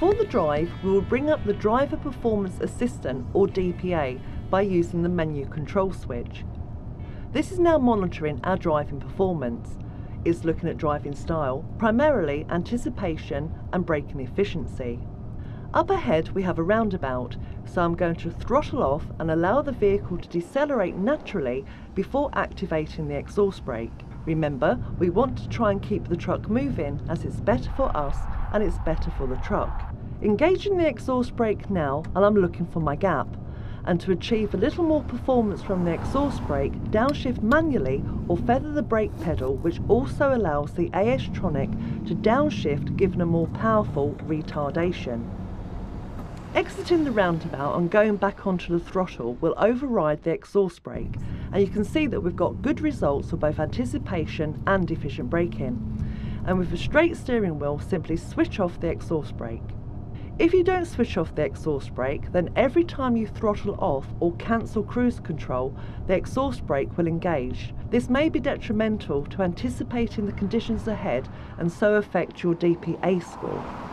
For the drive, we will bring up the Driver Performance Assistant or DPA by using the menu control switch. This is now monitoring our driving performance. It's looking at driving style, primarily anticipation and braking efficiency. Up ahead we have a roundabout, so I'm going to throttle off and allow the vehicle to decelerate naturally before activating the exhaust brake. Remember, we want to try and keep the truck moving as it's better for us and it's better for the truck. Engaging the exhaust brake now and I'm looking for my gap and to achieve a little more performance from the exhaust brake, downshift manually or feather the brake pedal which also allows the AS-Tronic to downshift given a more powerful retardation. Exiting the roundabout and going back onto the throttle will override the exhaust brake and you can see that we've got good results for both anticipation and efficient braking. And with a straight steering wheel simply switch off the exhaust brake. If you don't switch off the exhaust brake, then every time you throttle off or cancel cruise control, the exhaust brake will engage. This may be detrimental to anticipating the conditions ahead and so affect your DPA score.